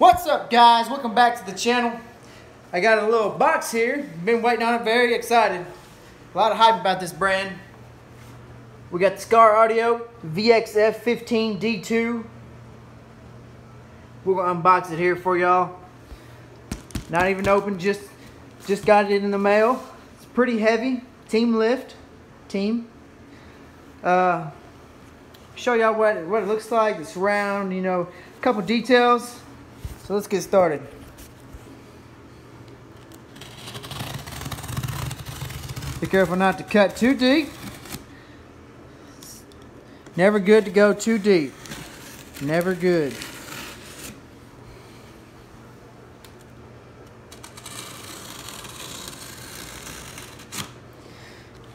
What's up guys? Welcome back to the channel. I got a little box here. Been waiting on it, very excited. A lot of hype about this brand. We got Skar Audio VXF15D2. We're gonna unbox it here for y'all. Not even open, just just got it in the mail. It's pretty heavy. Team lift. Team. Uh show y'all what, what it looks like, it's round, you know, a couple details. So let's get started. Be careful not to cut too deep. Never good to go too deep. Never good.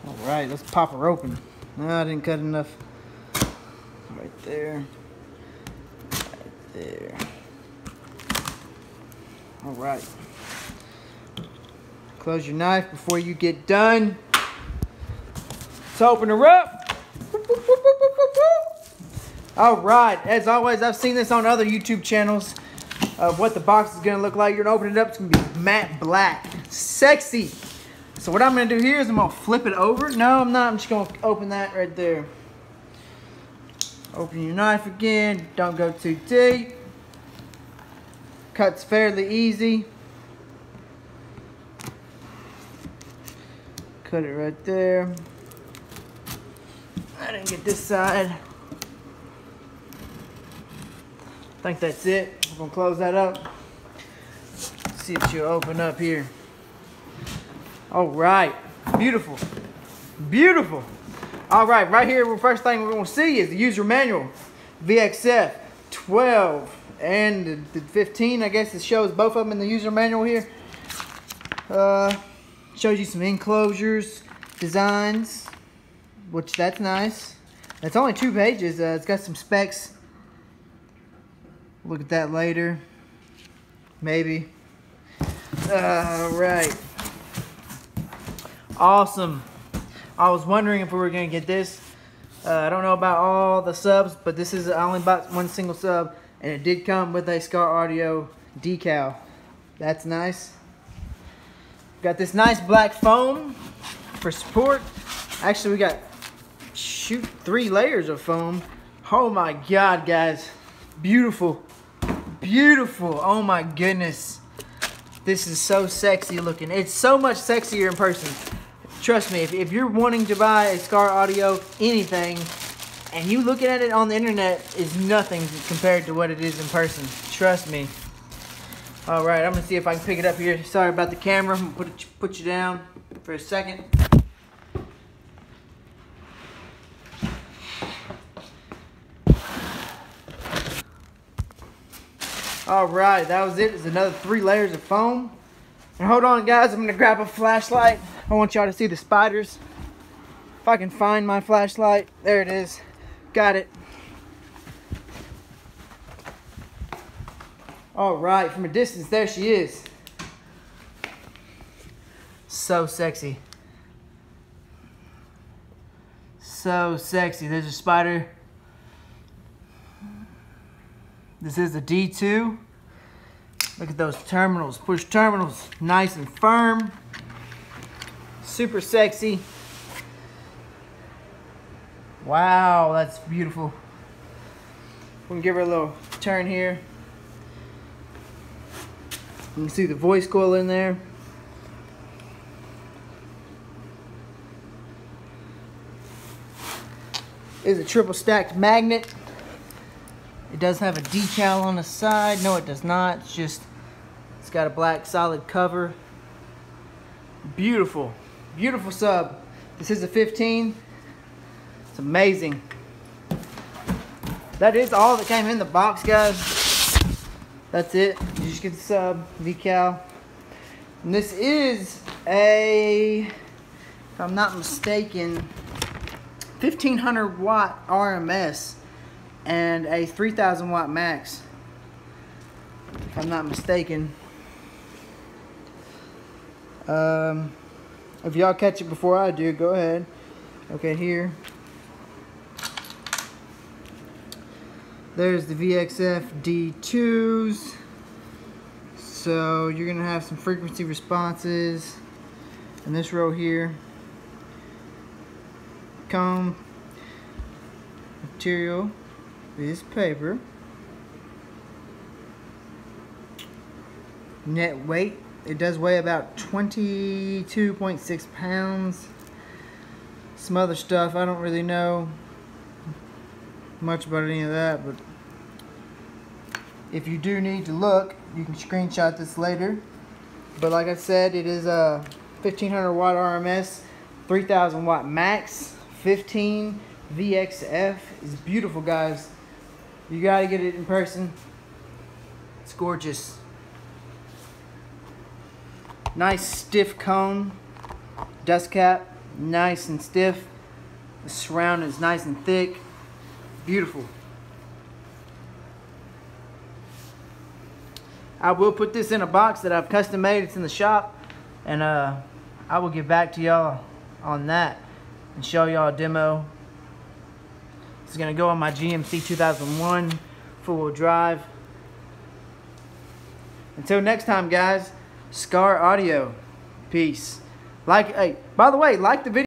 All right, let's pop her open. No, I didn't cut enough. Right there. Right there. All right. Close your knife before you get done. Let's open her up. All right, as always, I've seen this on other YouTube channels of what the box is gonna look like. You're gonna open it up, it's gonna be matte black, sexy. So what I'm gonna do here is I'm gonna flip it over. No, I'm not, I'm just gonna open that right there. Open your knife again, don't go too deep. Cuts fairly easy. Cut it right there. I didn't get this side. I think that's it. We're gonna close that up. See if she'll open up here. All right, beautiful, beautiful. All right, right here, the first thing we're gonna see is the user manual. VXF 12 and the, the 15, I guess it shows both of them in the user manual here. Uh, shows you some enclosures, designs, which that's nice. It's only two pages. Uh, it's got some specs. Look at that later. Maybe. All right. Awesome. I was wondering if we were going to get this. Uh, I don't know about all the subs, but this is I only bought one single sub, and it did come with a Skar Audio decal. That's nice. Got this nice black foam for support. Actually, we got shoot three layers of foam. Oh my God, guys, beautiful, beautiful. Oh my goodness, this is so sexy looking. It's so much sexier in person. Trust me, if, if you're wanting to buy a Skar Audio anything, and you looking at it on the internet is nothing compared to what it is in person. Trust me. All right, I'm gonna see if I can pick it up here. Sorry about the camera. I'm gonna put, it, put you down for a second. All right, that was it. It's another three layers of foam. And hold on, guys. I'm gonna grab a flashlight. I want y'all to see the spiders. If I can find my flashlight, there it is. Got it. All right, from a distance, there she is. So sexy. So sexy. There's a spider. This is a D2. Look at those terminals, push terminals, nice and firm. Super sexy. Wow, that's beautiful. We can give her a little turn here. You can see the voice coil in there. Is a triple stacked magnet. It does have a decal on the side. No, it does not. It's just, it's got a black solid cover. Beautiful, beautiful sub. This is a 15. It's amazing. That is all that came in the box, guys. That's it. You just get the sub, decal. And this is a, if I'm not mistaken, 1500 watt RMS and a 3000 watt max if I'm not mistaken um, if y'all catch it before I do go ahead okay here there's the VXF D2s So you're gonna have some frequency responses in this row here. Cone material is paper. Net weight, it does weigh about 22.6 pounds. Some other stuff, I don't really know much about any of that, but if you do need to look, you can screenshot this later. But like I said, it is a 1500 watt RMS, 3000 watt max, 15 VXF. It's beautiful, guys. You gotta get it in person. It's gorgeous. Nice stiff cone, dust cap, nice and stiff. The surround is nice and thick. Beautiful. I will put this in a box that I've custom made. It's in the shop. And uh, I will get back to y'all on that and show y'all a demo. It's going to go on my GMC 2001 four-wheel drive. Until next time, guys, Skar Audio. Peace. Like, hey, by the way, like the video.